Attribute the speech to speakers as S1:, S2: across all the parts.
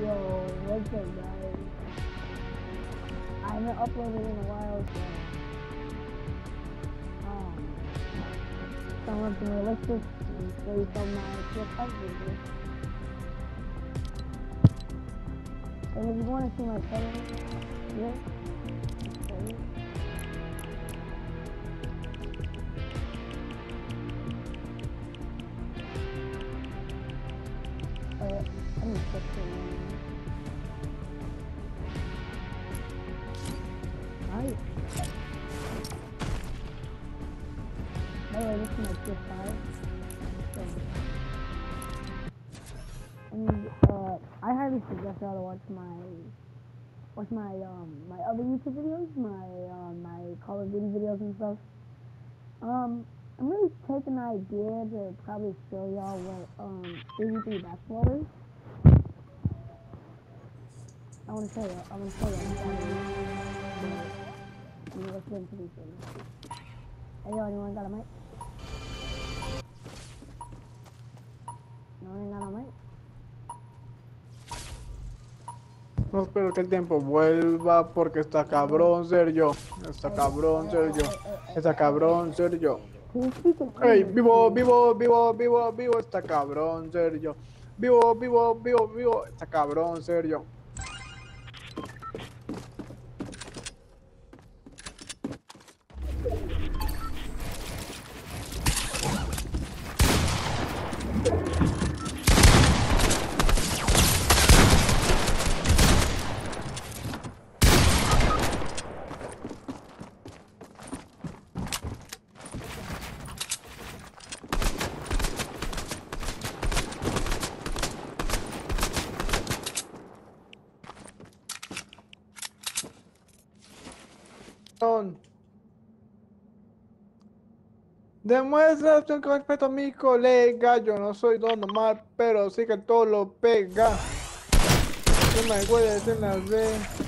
S1: Yo, what's up, guys? I haven't uploaded in a while, so. Um, something realistic and show you some of my cool fight videos. And if you want to see my settings, yeah. Nice. By this is my PS5. So, and uh, I highly suggest y'all to watch my watch my um my other YouTube videos, my um my Call of Duty videos and stuff. Um, I'm really taking an idea to probably show y'all what um 3v3 basketball is. I want to show you. I want to show you. I'm. Hey, yo, anyone got a mic? No one got a mic?
S2: No espero que el tiempo vuelva porque está cabrón ser yo. Está cabrón ser yo. Está cabrón ser yo.
S1: Can you speak in
S2: Ey,
S1: English?
S2: vivo, vivo, vivo, vivo, vivo, está cabrón ser yo. Vivo, vivo, vivo, vivo, está cabrón ser yo. Demuestra tu respeto a mi colega. Yo no soy Don Omar, pero sí que todo lo pega. No me hueles en las de.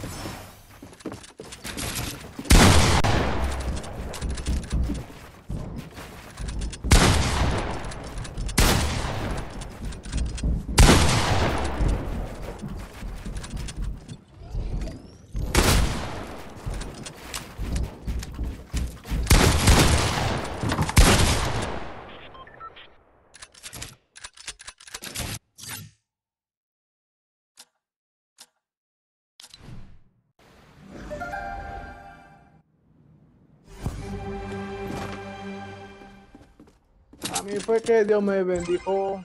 S2: Mí fue que Dios me bendijo.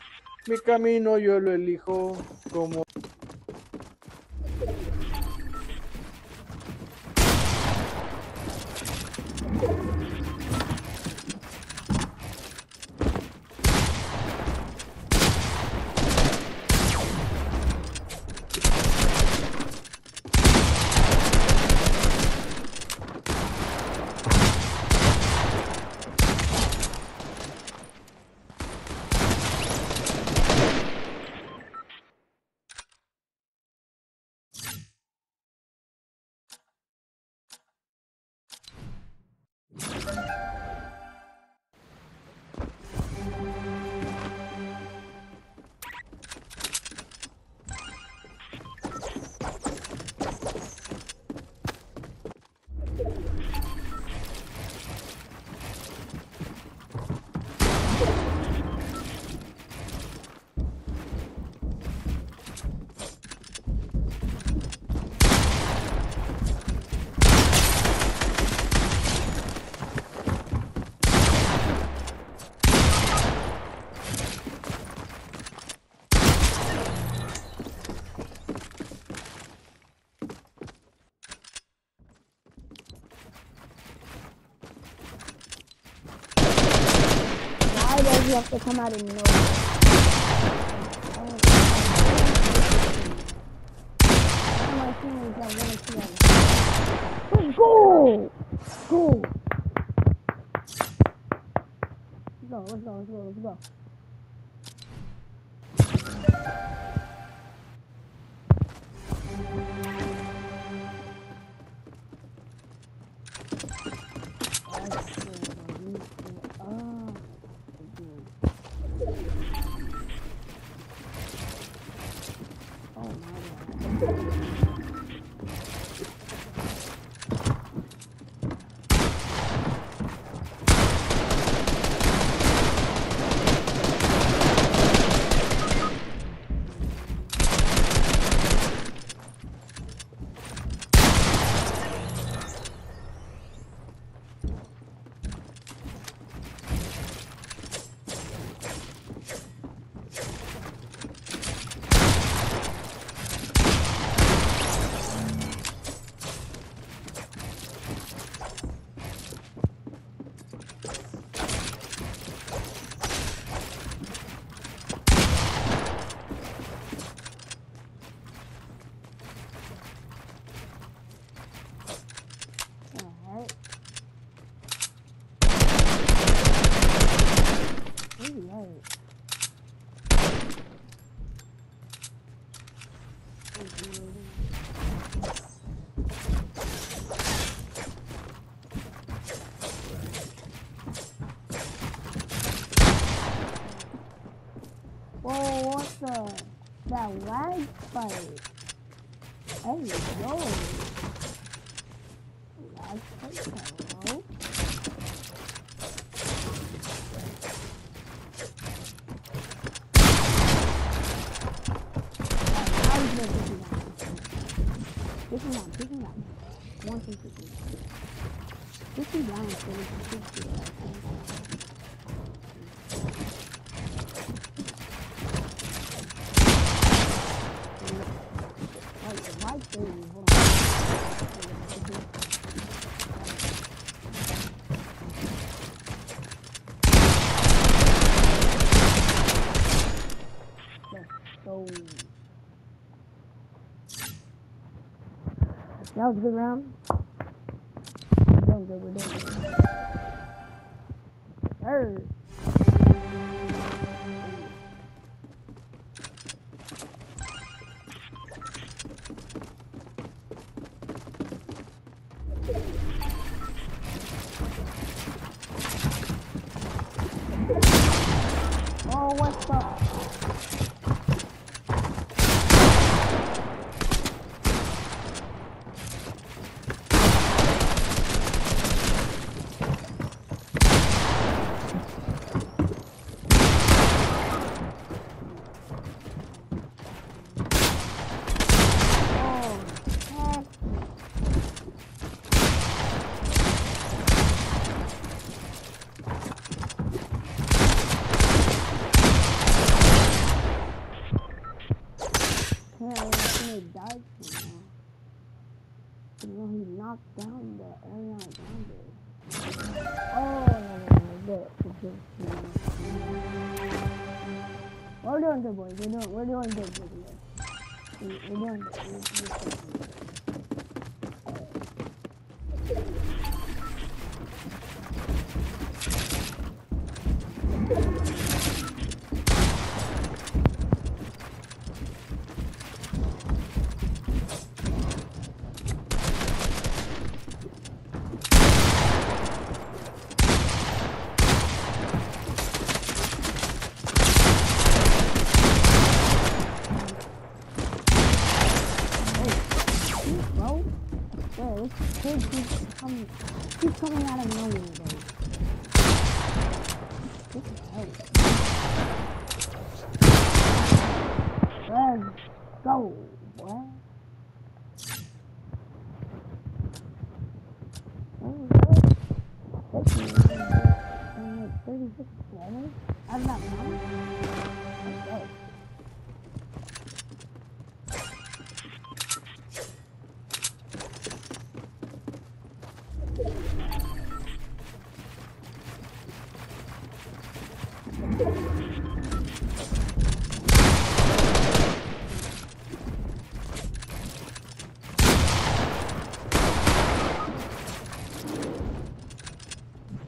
S2: Mi camino yo lo elijo como.
S1: Have to come out of nowhere? Go! Go! Let's go, let's go, let's go, let's go. Ah, Thank you. Lag fight, hello? How is down. One it, I think. Like, my thing, hold on. Let's go. That was a good round. We're doing good, we're doing good. Gonna from now. You know, he knocked down the Ariana Grande. Oh, good. We're doing good, boys. We're doing, we're doing good. We- We're doing good. We're, doing good. Jeez, bro. Bro, this kid keeps coming, keeps coming out of nowhere, bro. What the hell? Let's go, boy. Oh. I'm 36 damage. I'm not.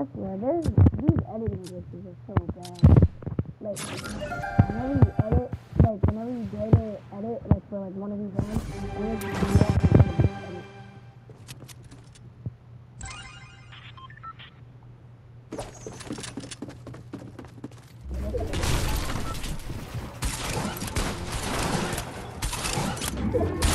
S1: I swear, this, these editing glitches are so bad. Like, whenever you edit, like, whenever you go to edit, like, for, like, one of these rounds, you walk and edit. So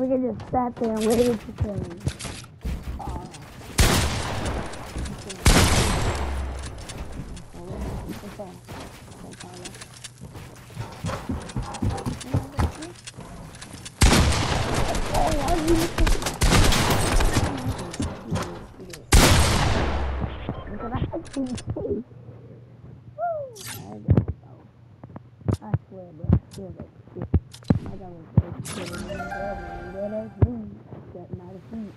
S1: We could just sat there and waited to kill him. I swear, bro. My God very kidding me. Dead man, dead as me. Getting out of feet.